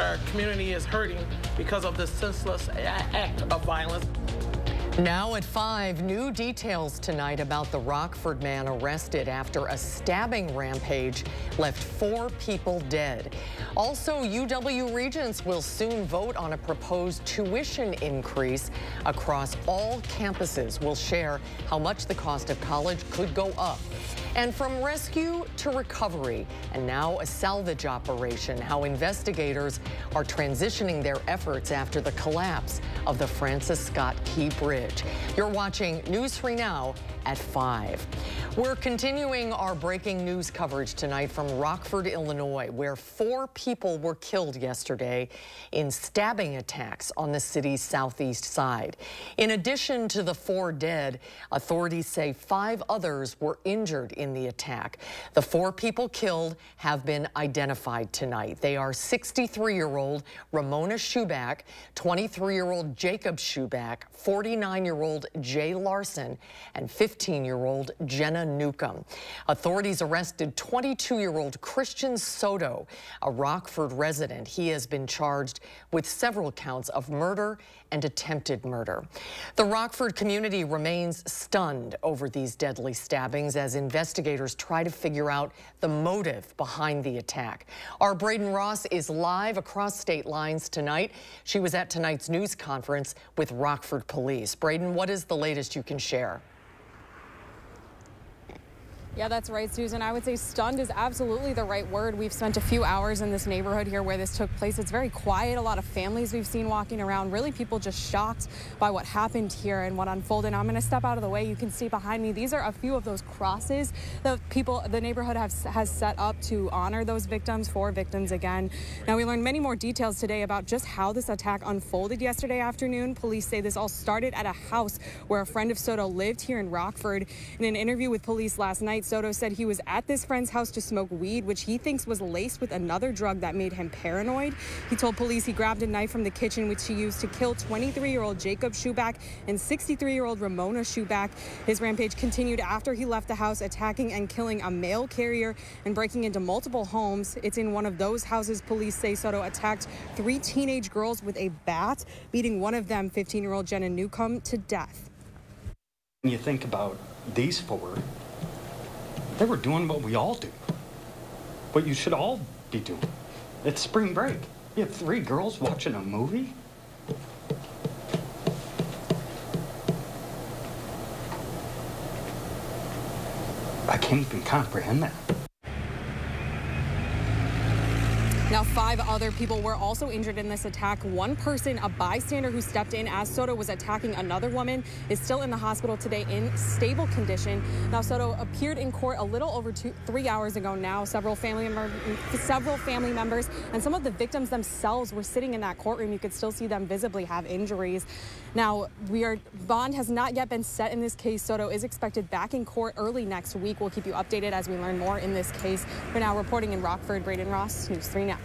our community is hurting because of this senseless act of violence. Now at 5, new details tonight about the Rockford man arrested after a stabbing rampage left four people dead. Also, UW Regents will soon vote on a proposed tuition increase across all campuses. We'll share how much the cost of college could go up. And from rescue to recovery, and now a salvage operation, how investigators are transitioning their efforts after the collapse of the Francis Scott Key Bridge. You're watching News 3 Now at 5. We're continuing our breaking news coverage tonight from Rockford, Illinois, where four people were killed yesterday in stabbing attacks on the city's southeast side. In addition to the four dead, authorities say five others were injured in the attack. The four people killed have been identified tonight. They are 63-year-old Ramona Schupbach, 23-year-old Jacob Schupbach, 49-year-old Jay Larson, and 15-year-old Jenna Newcomb. Authorities arrested 22-year-old Christian Soto, a Rockford resident. He has been charged with several counts of murder and attempted murder. The Rockford community remains stunned over these deadly stabbings as investigators try to figure out the motive behind the attack. Our Braden Ross is live across state lines tonight. She was at tonight's news conference with Rockford Police. Braden, what is the latest you can share? Yeah, that's right, Susan. I would say stunned is absolutely the right word. We've spent a few hours in this neighborhood here where this took place. It's very quiet. A lot of families we've seen walking around. Really, people just shocked by what happened here and what unfolded. I'm going to step out of the way. You can see behind me. These are a few of those crosses that people, the neighborhood have, has set up to honor those victims, for victims again. Now, we learned many more details today about just how this attack unfolded yesterday afternoon. Police say this all started at a house where a friend of Soto lived here in Rockford. In an interview with police last night, Soto said he was at this friend's house to smoke weed, which he thinks was laced with another drug that made him paranoid. He told police he grabbed a knife from the kitchen, which he used to kill 23-year-old Jacob Schupbach and 63-year-old Ramona Schupbach. His rampage continued after he left the house, attacking and killing a mail carrier and breaking into multiple homes. It's in one of those houses police say Soto attacked three teenage girls with a bat, beating one of them, 15-year-old Jenna Newcomb, to death. When you think about these four, they were doing what we all do. What you should all be doing. It's spring break. You have three girls watching a movie? I can't even comprehend that. Now, five other people were also injured in this attack. One person, a bystander who stepped in as Soto was attacking another woman, is still in the hospital today in stable condition. Now, Soto appeared in court a little over two, three hours ago now. Several family, several family members and some of the victims themselves were sitting in that courtroom. You could still see them visibly have injuries. Now, we are bond has not yet been set in this case. Soto is expected back in court early next week. We'll keep you updated as we learn more in this case. For now, reporting in Rockford, Braden Ross, News 3 Now.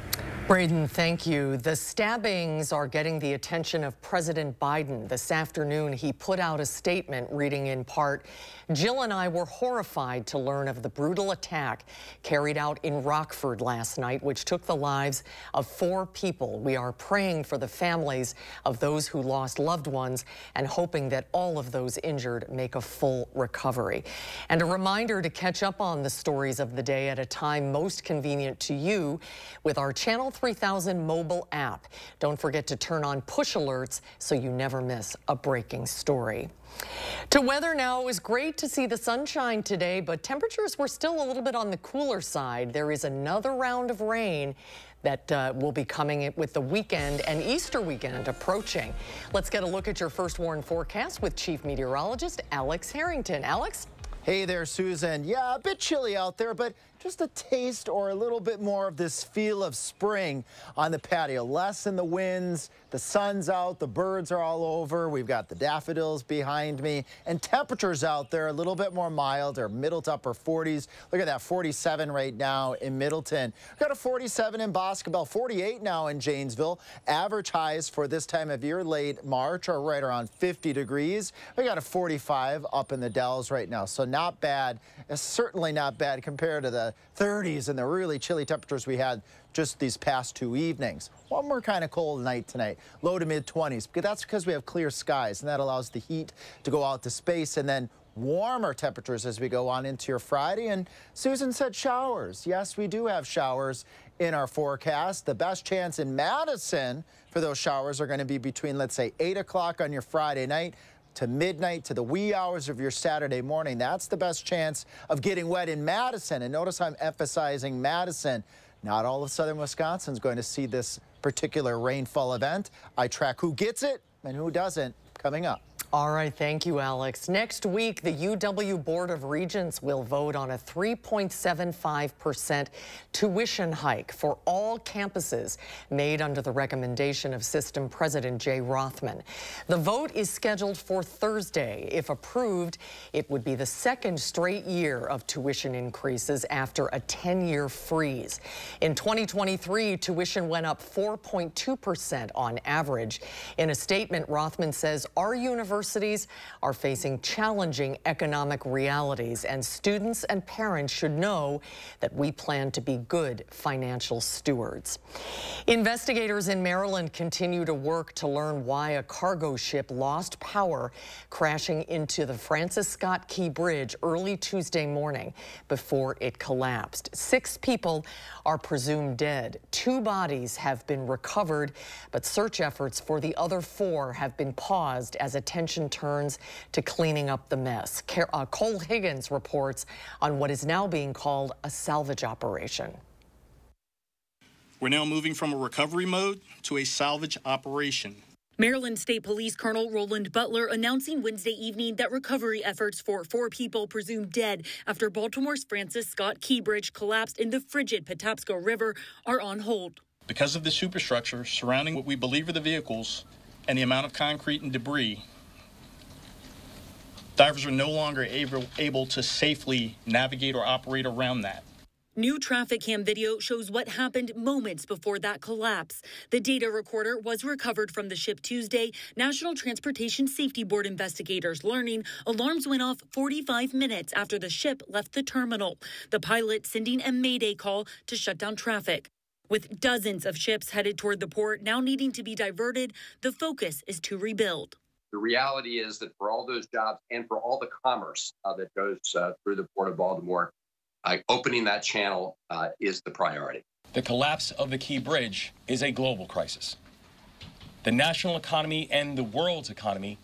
Braden, thank you. The stabbings are getting the attention of President Biden. This afternoon, he put out a statement reading in part, Jill and I were horrified to learn of the brutal attack carried out in Rockford last night, which took the lives of four people. We are praying for the families of those who lost loved ones and hoping that all of those injured make a full recovery. And a reminder to catch up on the stories of the day at a time most convenient to you with our Channel 3000 mobile app. Don't forget to turn on push alerts so you never miss a breaking story. To weather now, it was great to see the sunshine today, but temperatures were still a little bit on the cooler side. There is another round of rain that uh, will be coming with the weekend and Easter weekend approaching. Let's get a look at your first warn forecast with Chief Meteorologist Alex Harrington. Alex? Hey there, Susan. Yeah, a bit chilly out there, but just a taste or a little bit more of this feel of spring on the patio. Less in the winds, the sun's out, the birds are all over. We've got the daffodils behind me and temperatures out there a little bit more mild or middle to upper 40s. Look at that 47 right now in Middleton. We've got a 47 in Boscobel, 48 now in Janesville. Average highs for this time of year, late March, are right around 50 degrees. We got a 45 up in the Dells right now. So not bad. It's certainly not bad compared to the 30s and the really chilly temperatures we had just these past two evenings. One more kind of cold night tonight, low to mid 20s. That's because we have clear skies, and that allows the heat to go out to space. And then warmer temperatures as we go on into your Friday. And Susan said showers. Yes, we do have showers in our forecast. The best chance in Madison for those showers are going to be between, let's say, 8 o'clock on your Friday night to midnight to the wee hours of your Saturday morning. That's the best chance of getting wet in Madison. And notice I'm emphasizing Madison. Not all of southern Wisconsin is going to see this particular rainfall event. I track who gets it and who doesn't coming up. All right, thank you, Alex. Next week, the UW Board of Regents will vote on a 3.75% tuition hike for all campuses made under the recommendation of System President Jay Rothman. The vote is scheduled for Thursday. If approved, it would be the second straight year of tuition increases after a 10-year freeze. In 2023, tuition went up 4.2% on average. In a statement, Rothman says our university universities are facing challenging economic realities, and students and parents should know that we plan to be good financial stewards. Investigators in Maryland continue to work to learn why a cargo ship lost power crashing into the Francis Scott Key Bridge early Tuesday morning before it collapsed. Six people are presumed dead. Two bodies have been recovered, but search efforts for the other four have been paused as attention attention turns to cleaning up the mess. Uh, Cole Higgins reports on what is now being called a salvage operation. We're now moving from a recovery mode to a salvage operation. Maryland State Police Colonel Roland Butler announcing Wednesday evening that recovery efforts for four people presumed dead after Baltimore's Francis Scott Key Bridge collapsed in the frigid Patapsco River are on hold. Because of the superstructure surrounding what we believe are the vehicles and the amount of concrete and debris, Divers are no longer able, able to safely navigate or operate around that. New traffic cam video shows what happened moments before that collapse. The data recorder was recovered from the ship Tuesday. National Transportation Safety Board investigators learning alarms went off 45 minutes after the ship left the terminal. The pilot sending a mayday call to shut down traffic. With dozens of ships headed toward the port now needing to be diverted, the focus is to rebuild. The reality is that for all those jobs and for all the commerce uh, that goes uh, through the Port of Baltimore, uh, opening that channel uh, is the priority. The collapse of the Key Bridge is a global crisis. The national economy and the world's economy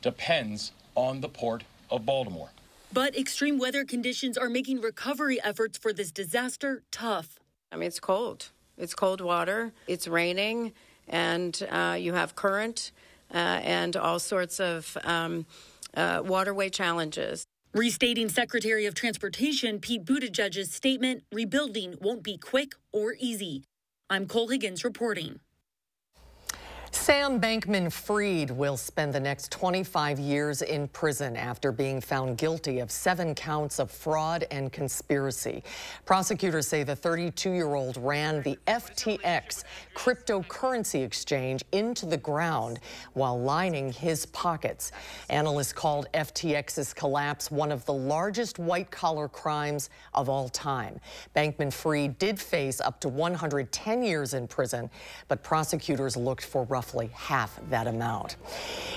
depends on the Port of Baltimore. But extreme weather conditions are making recovery efforts for this disaster tough. I mean, it's cold. It's cold water. It's raining, and uh, you have current and all sorts of um, uh, waterway challenges. Restating Secretary of Transportation Pete Buttigieg's statement, rebuilding won't be quick or easy. I'm Cole Higgins reporting. Sam Bankman Fried will spend the next 25 years in prison after being found guilty of seven counts of fraud and conspiracy. Prosecutors say the 32-year-old ran the FTX cryptocurrency exchange into the ground while lining his pockets. Analysts called FTX's collapse one of the largest white-collar crimes of all time. Bankman Fried did face up to 110 years in prison, but prosecutors looked for roughly half that amount.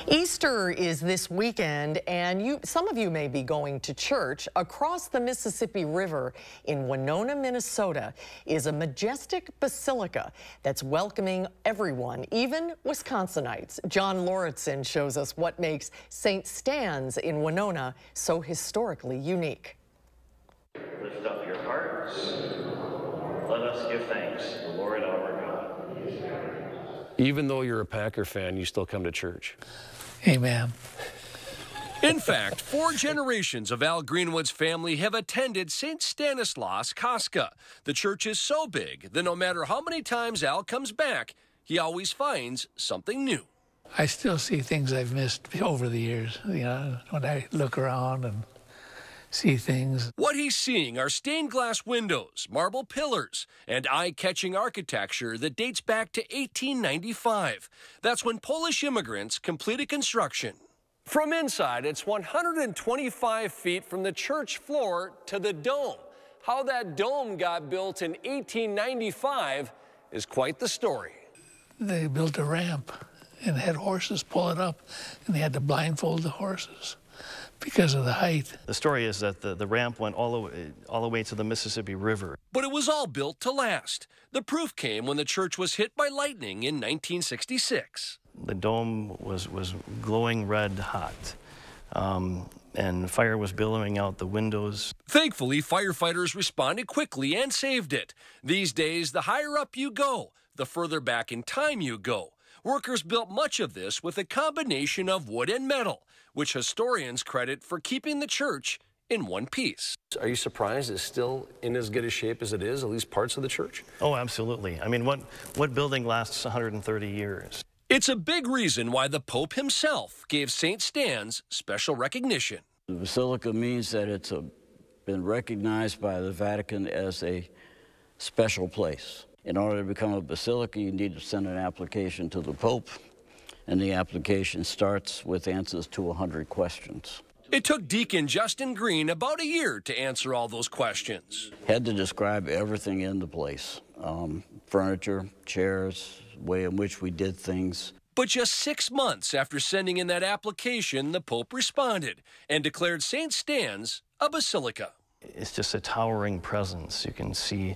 Easter is this weekend, and you, some of you may be going to church. Across the Mississippi River in Winona, Minnesota, is a majestic basilica that's welcoming everyone, even Wisconsinites. John Lauritsen shows us what makes St. Stan's in Winona so historically unique. Lift up your hearts. Let us give thanks to the Lord our even though you're a Packer fan, you still come to church. Amen. In fact, four generations of Al Greenwood's family have attended St. Stanislaus Kostka. The church is so big that no matter how many times Al comes back, he always finds something new. I still see things I've missed over the years, you know, when I look around and see things. What he's seeing are stained glass windows, marble pillars, and eye catching architecture that dates back to 1895. That's when Polish immigrants completed construction. From inside, it's 125 feet from the church floor to the dome. How that dome got built in 1895 is quite the story. They built a ramp and had horses pull it up, and they had to blindfold the horses because of the height. The story is that the, the ramp went all the, way, all the way to the Mississippi River. But it was all built to last. The proof came when the church was hit by lightning in 1966. The dome was, was glowing red hot. Um, and fire was billowing out the windows. Thankfully, firefighters responded quickly and saved it. These days, the higher up you go, the further back in time you go. Workers built much of this with a combination of wood and metal, which historians credit for keeping the church in one piece. Are you surprised it's still in as good a shape as it is, at least parts of the church? Oh, absolutely. I mean, what, what building lasts 130 years? It's a big reason why the Pope himself gave St. Stan's special recognition. The basilica means that it's a, been recognized by the Vatican as a special place. In order to become a basilica, you need to send an application to the Pope, and the application starts with answers to 100 questions. It took Deacon Justin Green about a year to answer all those questions. Had to describe everything in the place um, furniture, chairs, way in which we did things. But just six months after sending in that application, the Pope responded and declared St. Stan's a basilica. It's just a towering presence. You can see, you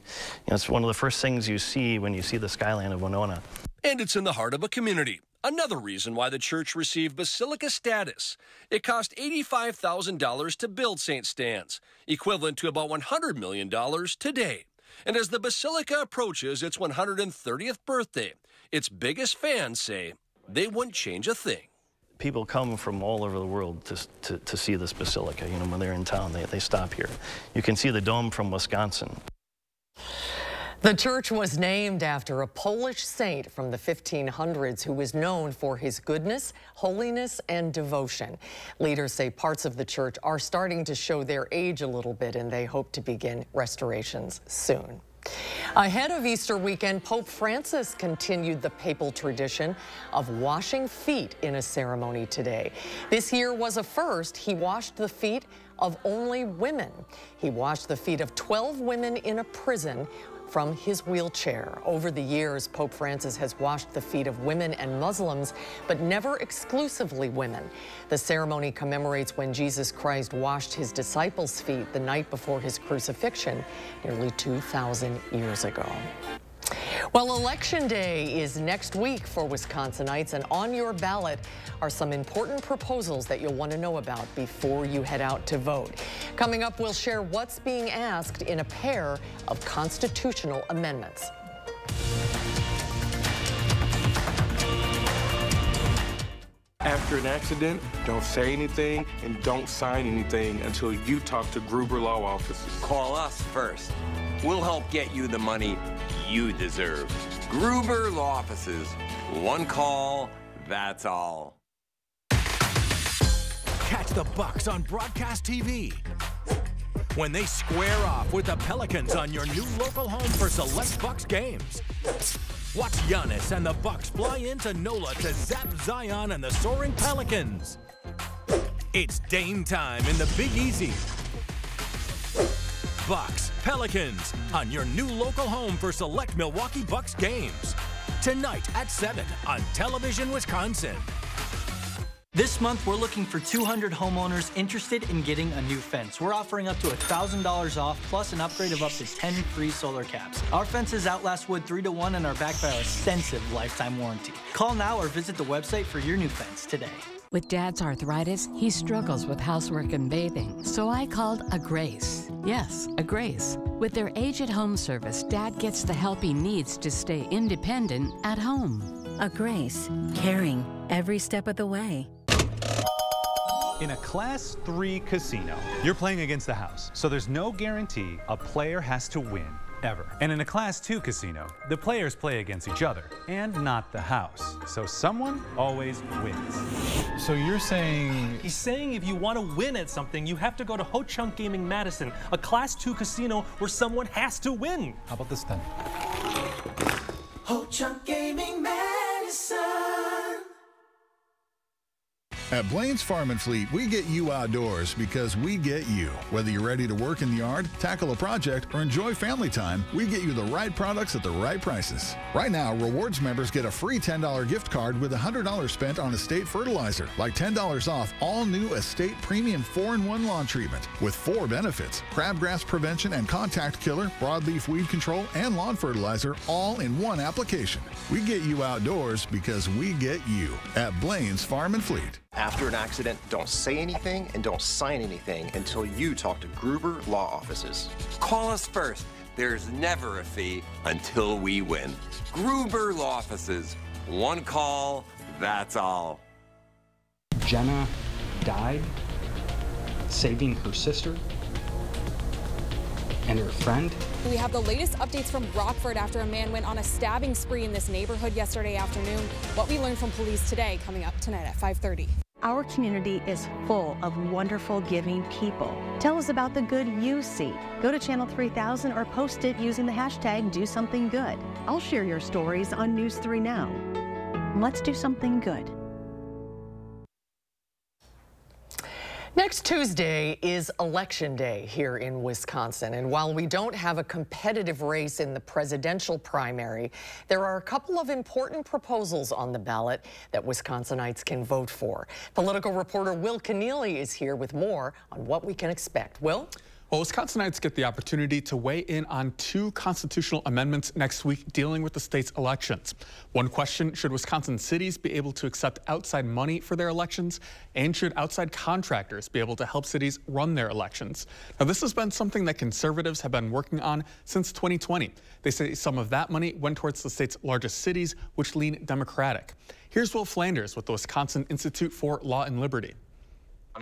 know, it's one of the first things you see when you see the skyline of Winona. And it's in the heart of a community. Another reason why the church received basilica status. It cost $85,000 to build St. Stan's, equivalent to about $100 million today. And as the basilica approaches its 130th birthday, its biggest fans say they wouldn't change a thing. People come from all over the world to, to, to see this basilica. You know, when they're in town, they, they stop here. You can see the dome from Wisconsin. The church was named after a Polish saint from the 1500s who was known for his goodness, holiness, and devotion. Leaders say parts of the church are starting to show their age a little bit, and they hope to begin restorations soon. Ahead of Easter weekend, Pope Francis continued the papal tradition of washing feet in a ceremony today. This year was a first. He washed the feet of only women. He washed the feet of 12 women in a prison from his wheelchair. Over the years, Pope Francis has washed the feet of women and Muslims, but never exclusively women. The ceremony commemorates when Jesus Christ washed his disciples' feet the night before his crucifixion nearly 2,000 years ago. Well, Election Day is next week for Wisconsinites, and on your ballot are some important proposals that you'll want to know about before you head out to vote. Coming up, we'll share what's being asked in a pair of constitutional amendments. After an accident, don't say anything and don't sign anything until you talk to Gruber Law Offices. Call us first. We'll help get you the money you deserve. Gruber Law Offices. One call, that's all. Catch the Bucks on broadcast TV. When they square off with the Pelicans on your new local home for select Bucks games. Watch Giannis and the Bucks fly into NOLA to zap Zion and the soaring Pelicans. It's Dame time in the Big Easy. Bucks Pelicans on your new local home for select Milwaukee Bucks games. Tonight at 7 on Television Wisconsin. This month, we're looking for 200 homeowners interested in getting a new fence. We're offering up to $1,000 off, plus an upgrade of up to 10 free solar caps. Our fences outlast wood 3 to 1 and are backed by our extensive lifetime warranty. Call now or visit the website for your new fence today. With Dad's arthritis, he struggles with housework and bathing, so I called Agrace. Yes, Agrace. With their age at home service, Dad gets the help he needs to stay independent at home. Agrace, caring every step of the way. In a Class 3 casino, you're playing against the house, so there's no guarantee a player has to win, ever. And in a Class 2 casino, the players play against each other, and not the house. So someone always wins. So you're saying... He's saying if you want to win at something, you have to go to Ho Chunk Gaming Madison, a Class 2 casino where someone has to win. How about this then? Ho Chunk Gaming Madison. At Blaine's Farm and Fleet, we get you outdoors because we get you. Whether you're ready to work in the yard, tackle a project, or enjoy family time, we get you the right products at the right prices. Right now, rewards members get a free $10 gift card with $100 spent on estate fertilizer, like $10 off all new estate premium 4 in 1 lawn treatment with four benefits crabgrass prevention and contact killer, broadleaf weed control, and lawn fertilizer all in one application. We get you outdoors because we get you at Blaine's Farm and Fleet. After an accident, don't say anything and don't sign anything until you talk to Gruber Law Offices. Call us first. There's never a fee until we win. Gruber Law Offices. One call, that's all. Jenna died saving her sister and her friend. We have the latest updates from Rockford after a man went on a stabbing spree in this neighborhood yesterday afternoon. What we learned from police today coming up tonight at 5:30. Our community is full of wonderful, giving people. Tell us about the good you see. Go to Channel 3000 or post it using the hashtag Do Something Good. I'll share your stories on News 3 Now. Let's do something good. Next Tuesday is Election Day here in Wisconsin. And while we don't have a competitive race in the presidential primary, there are a couple of important proposals on the ballot that Wisconsinites can vote for. Political reporter Will Kenneally is here with more on what we can expect. Will? Well, Wisconsinites get the opportunity to weigh in on two constitutional amendments next week dealing with the state's elections. One question, should Wisconsin cities be able to accept outside money for their elections? And should outside contractors be able to help cities run their elections? Now, this has been something that conservatives have been working on since 2020. They say some of that money went towards the state's largest cities, which lean Democratic. Here's Will Flanders with the Wisconsin Institute for Law and Liberty.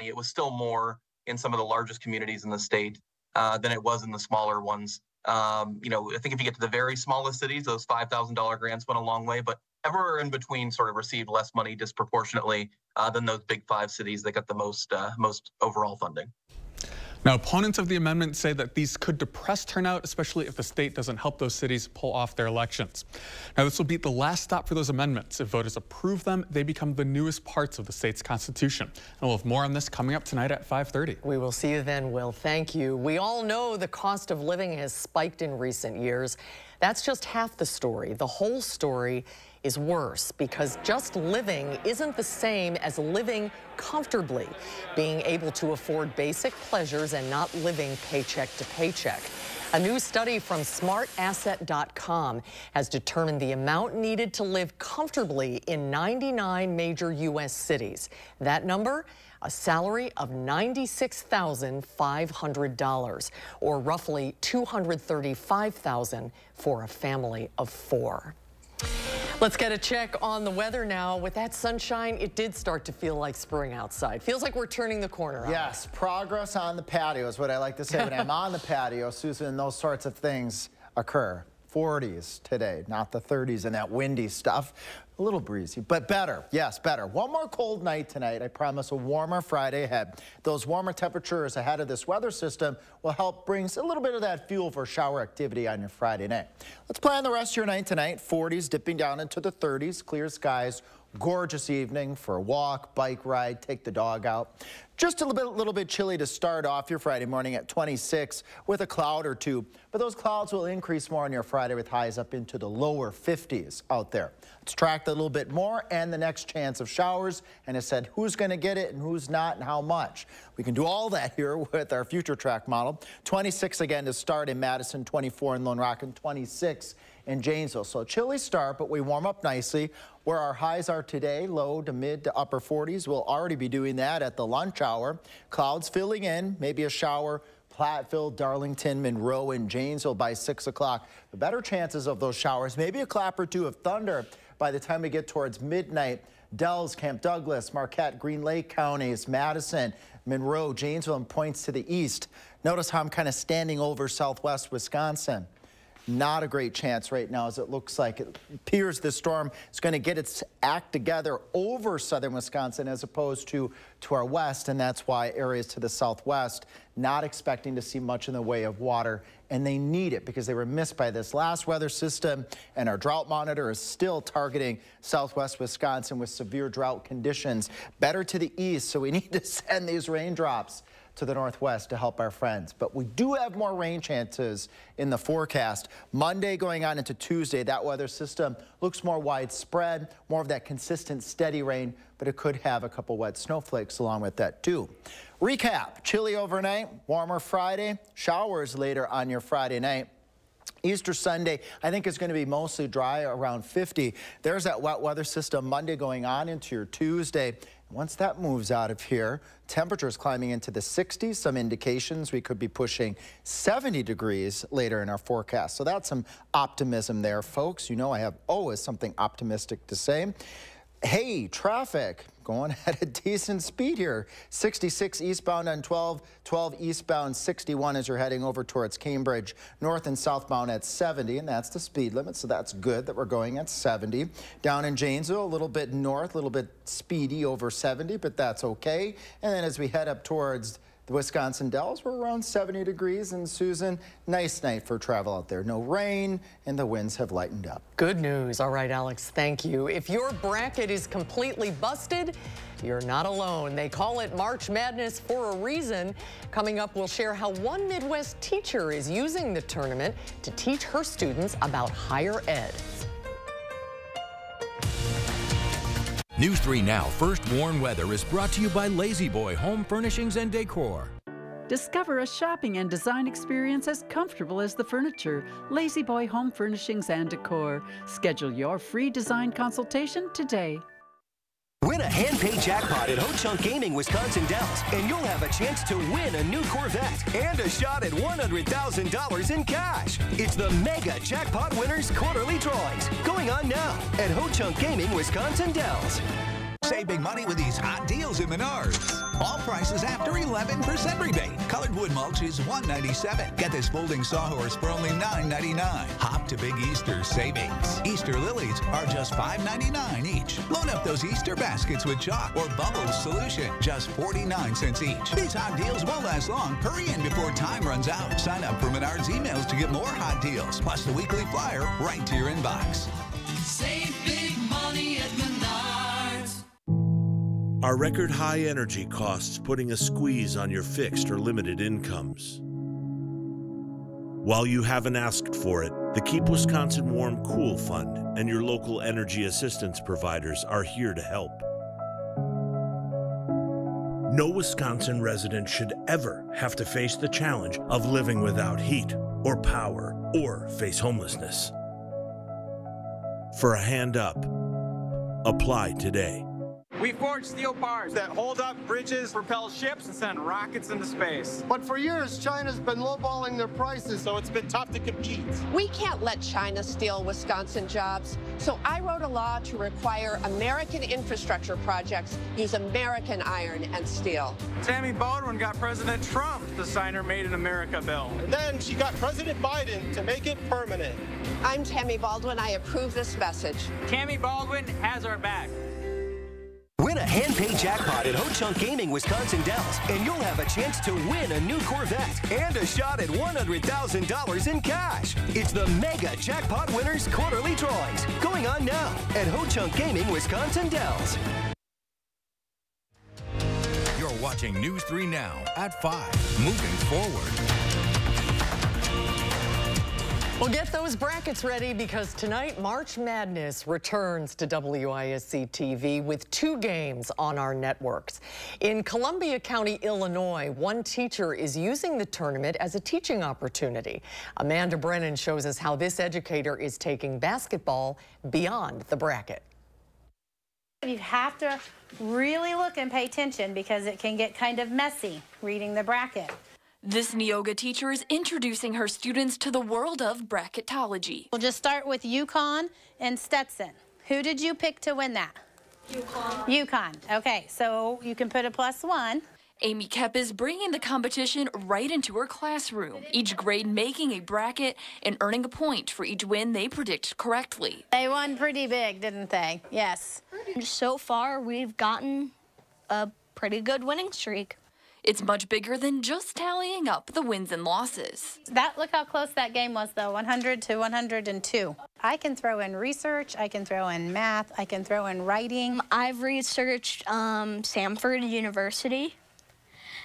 It was still more in some of the largest communities in the state uh, than it was in the smaller ones. Um, you know, I think if you get to the very smallest cities, those $5,000 grants went a long way, but everywhere in between sort of received less money disproportionately uh, than those big five cities that got the most uh, most overall funding. Now, opponents of the amendment say that these could depress turnout, especially if the state doesn't help those cities pull off their elections. Now, this will be the last stop for those amendments. If voters approve them, they become the newest parts of the state's constitution. And we'll have more on this coming up tonight at 5.30. We will see you then, Will. Thank you. We all know the cost of living has spiked in recent years. That's just half the story. The whole story is worse because just living isn't the same as living comfortably, being able to afford basic pleasures and not living paycheck to paycheck. A new study from smartasset.com has determined the amount needed to live comfortably in 99 major U.S. cities. That number? A salary of $96,500, or roughly 235,000 for a family of four. Let's get a check on the weather now. With that sunshine, it did start to feel like spring outside. Feels like we're turning the corner. Yes, progress on the patio is what I like to say when I'm on the patio, Susan, those sorts of things occur. 40s today, not the 30s and that windy stuff. A little breezy, but better. Yes, better. One more cold night tonight. I promise a warmer Friday ahead. Those warmer temperatures ahead of this weather system will help bring a little bit of that fuel for shower activity on your Friday night. Let's plan the rest of your night tonight. 40s dipping down into the 30s. Clear skies. Gorgeous evening for a walk, bike ride, take the dog out. Just a little bit, little bit chilly to start off your Friday morning at 26 with a cloud or two, but those clouds will increase more on your Friday with highs up into the lower 50s out there. Let's track that a little bit more and the next chance of showers. And it said who's going to get it and who's not and how much. We can do all that here with our future track model. 26 again to start in Madison, 24 in Lone Rock, and 26 in Janesville. So a chilly start, but we warm up nicely. Where our highs are today, low to mid to upper 40s. We'll already be doing that at the lunch hour. Clouds filling in, maybe a shower. Platteville, Darlington, Monroe, and Janesville by 6 o'clock. The better chances of those showers, maybe a clap or two of thunder by the time we get towards midnight. Dells, Camp Douglas, Marquette, Green Lake counties, Madison, Monroe, Janesville, and points to the east. Notice how I'm kind of standing over southwest Wisconsin. Not a great chance right now as it looks like it appears this storm is going to get its act together over southern Wisconsin as opposed to to our west and that's why areas to the southwest not expecting to see much in the way of water and they need it because they were missed by this last weather system. And our drought monitor is still targeting southwest Wisconsin with severe drought conditions. Better to the east, so we need to send these raindrops to the northwest to help our friends. But we do have more rain chances in the forecast. Monday going on into Tuesday, that weather system looks more widespread, more of that consistent steady rain, but it could have a couple wet snowflakes along with that too. Recap, chilly overnight, warmer Friday, showers later on your Friday night. Easter Sunday, I think is going to be mostly dry around 50. There's that wet weather system Monday going on into your Tuesday. Once that moves out of here, temperatures climbing into the 60s. Some indications we could be pushing 70 degrees later in our forecast. So that's some optimism there, folks. You know I have always something optimistic to say. Hey, traffic going at a decent speed here. 66 eastbound on 12, 12 eastbound 61 as you're heading over towards Cambridge. North and southbound at 70, and that's the speed limit, so that's good that we're going at 70. Down in Janesville, a little bit north, a little bit speedy over 70, but that's okay. And then as we head up towards the Wisconsin Dells were around 70 degrees. And Susan, nice night for travel out there. No rain and the winds have lightened up. Good news. All right, Alex, thank you. If your bracket is completely busted, you're not alone. They call it March Madness for a reason. Coming up, we'll share how one Midwest teacher is using the tournament to teach her students about higher ed. News 3 Now First Warn Weather is brought to you by La-Z-Boy Home Furnishings and Decor. Discover a shopping and design experience as comfortable as the furniture. La-Z-Boy Home Furnishings and Decor. Schedule your free design consultation today. Win a hand-pay jackpot at Ho Chunk Gaming Wisconsin Dells, and you'll have a chance to win a new Corvette and a shot at $100,000 in cash. It's the Mega Jackpot Winners Quarterly Drawings, going on now at Ho Chunk Gaming Wisconsin Dells. Save big money with these hot deals in Menards. All prices after 11% rebate. Colored wood mulch is 197. Get this folding sawhorse for only $9.99. Hop to big Easter savings. Easter lilies are just $5.99 each. Load up those Easter baskets with chalk or Bubbles solution, just 49 cents each. These hot deals won't last long. Hurry in before time runs out. Sign up for Menards emails to get more hot deals, plus the weekly flyer right to your inbox. Are record high energy costs putting a squeeze on your fixed or limited incomes? While you haven't asked for it, the Keep Wisconsin Warm Cool Fund and your local energy assistance providers are here to help. No Wisconsin resident should ever have to face the challenge of living without heat or power or face homelessness. For a hand up, apply today. We forge steel bars that hold up bridges, propel ships, and send rockets into space. But for years, China's been lowballing their prices, so it's been tough to compete. We can't let China steal Wisconsin jobs, so I wrote a law to require American infrastructure projects use American iron and steel. Tammy Baldwin got President Trump to sign her Made in America bill. And then she got President Biden to make it permanent. I'm Tammy Baldwin. I approve this message. Tammy Baldwin has our back. A hand-pay jackpot at Ho Chunk Gaming Wisconsin Dells, and you'll have a chance to win a new Corvette and a shot at $100,000 in cash. It's the Mega Jackpot Winners Quarterly Drawings, going on now at Ho Chunk Gaming Wisconsin Dells. You're watching News 3 Now at 5, moving forward. Well, get those brackets ready because tonight March Madness returns to WISC TV with two games on our networks. In Columbia County, Illinois, one teacher is using the tournament as a teaching opportunity. Amanda Brennan shows us how this educator is taking basketball beyond the bracket. You have to really look and pay attention because it can get kind of messy reading the bracket. This Neoga teacher is introducing her students to the world of bracketology. We'll just start with UConn and Stetson. Who did you pick to win that? UConn. UConn. Okay, so you can put a plus one. Amy Kep is bringing the competition right into her classroom, each grade making a bracket and earning a point for each win they predict correctly. They won pretty big, didn't they? Yes. So far, we've gotten a pretty good winning streak. It's much bigger than just tallying up the wins and losses. That look how close that game was though, 100 to 102. I can throw in research, I can throw in math, I can throw in writing. I've researched um, Samford University,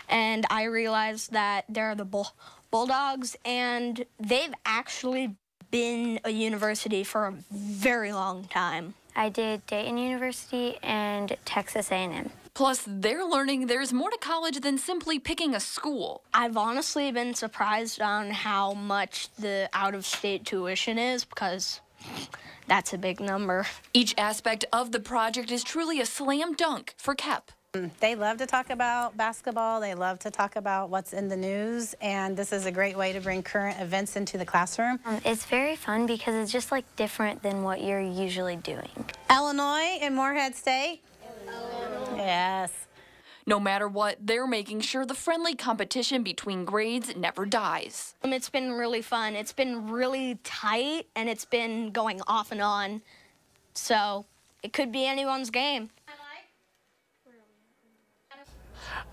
and I realized that they're the Bull Bulldogs, and they've actually been a university for a very long time. I did Dayton University and Texas A&M. Plus, they're learning there's more to college than simply picking a school. I've honestly been surprised on how much the out-of-state tuition is because that's a big number. Each aspect of the project is truly a slam dunk for KEP. They love to talk about basketball. They love to talk about what's in the news, and this is a great way to bring current events into the classroom. Um, it's very fun because it's just like different than what you're usually doing. Illinois and Morehead State. Yes. No matter what, they're making sure the friendly competition between grades never dies. Um, it's been really fun. It's been really tight, and it's been going off and on. So it could be anyone's game.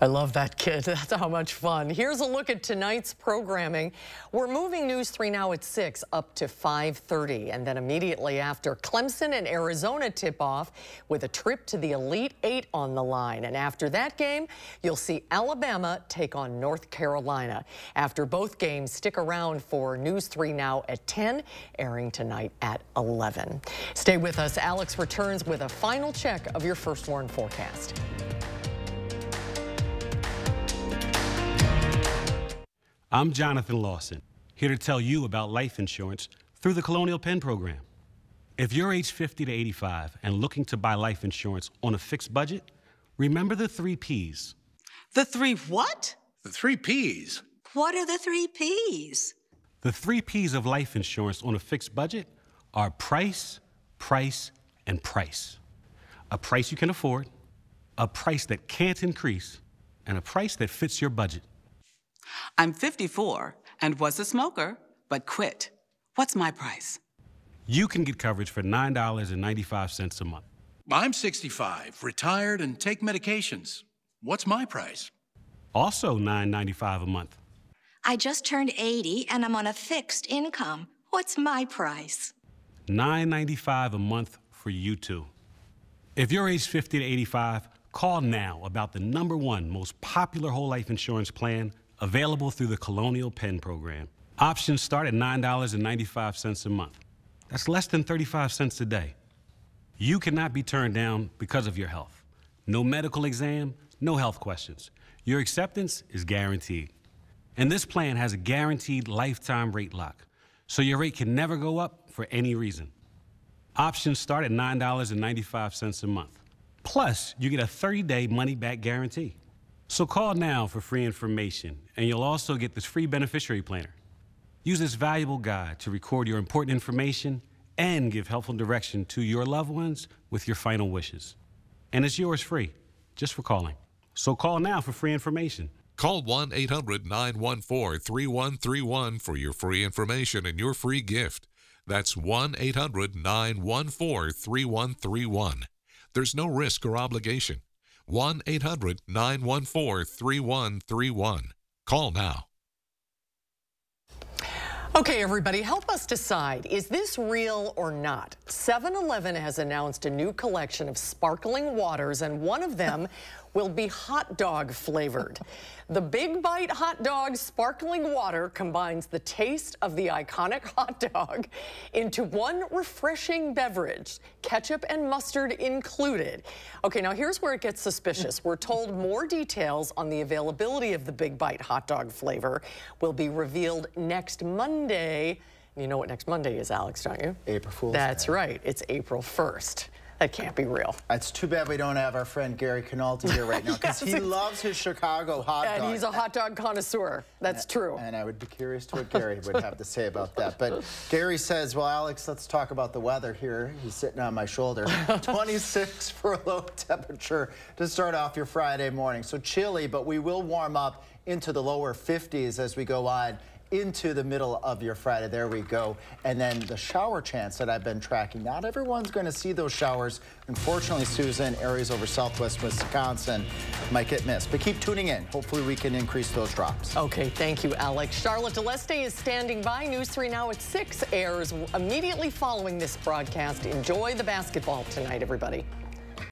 I love that kid. That's how much fun. Here's a look at tonight's programming. We're moving News 3 now at 6 up to 5.30 and then immediately after Clemson and Arizona tip off with a trip to the Elite Eight on the line. And after that game, you'll see Alabama take on North Carolina. After both games, stick around for News 3 now at 10, airing tonight at 11. Stay with us. Alex returns with a final check of your first warn forecast. I'm Jonathan Lawson, here to tell you about life insurance through the Colonial Penn program. If you're age 50 to 85 and looking to buy life insurance on a fixed budget, remember the three P's. The three what? The three P's. What are the three P's? The three P's of life insurance on a fixed budget are price, price, and price. A price you can afford, a price that can't increase, and a price that fits your budget. I'm 54 and was a smoker, but quit. What's my price? You can get coverage for $9.95 a month. I'm 65, retired, and take medications. What's my price? Also $9.95 a month. I just turned 80 and I'm on a fixed income. What's my price? $9.95 a month for you too. If you're age 50 to 85, call now about the number one most popular whole life insurance plan available through the Colonial Penn program. Options start at $9.95 a month. That's less than 35 cents a day. You cannot be turned down because of your health. No medical exam, no health questions. Your acceptance is guaranteed. And this plan has a guaranteed lifetime rate lock, so your rate can never go up for any reason. Options start at $9.95 a month. Plus, you get a 30 day money back guarantee. So call now for free information, and you'll also get this free beneficiary planner. Use this valuable guide to record your important information and give helpful direction to your loved ones with your final wishes. And it's yours free, just for calling. So call now for free information. Call 1 800 914 3131 for your free information and your free gift. That's 1 800 914 3131. There's no risk or obligation. 1 800 914 3131. Call now. Okay, everybody, help us decide. Is this real or not? 7-Eleven has announced a new collection of sparkling waters, and one of them will be hot dog flavored. The Big Bite Hot Dog Sparkling Water combines the taste of the iconic hot dog into one refreshing beverage, ketchup and mustard included. Okay, now here's where it gets suspicious. We're told more details on the availability of the Big Bite hot dog flavor will be revealed next Monday. You know what next Monday is, Alex, don't you? April Fool's That's right. It's April 1st. That can't be real. It's too bad we don't have our friend Gary Cannalte here right now because Yes, he loves his Chicago hot And dog. he's a hot dog connoisseur. That's true. And I would be curious to what Gary would have to say about that. But Gary says, well, Alex, let's talk about the weather here. He's sitting on my shoulder. 26 for a low temperature to start off your Friday morning. So chilly, but we will warm up into the lower 50s as we go on into the middle of your Friday. There we go. And then the shower chance that I've been tracking. Not everyone's going to see those showers. Unfortunately, Susan, areas over southwest Wisconsin might get missed. But keep tuning in. Hopefully we can increase those drops. Okay, thank you, Alex. Charlotte Deleste is standing by. News 3 Now at 6 airs immediately following this broadcast. Enjoy the basketball tonight, everybody.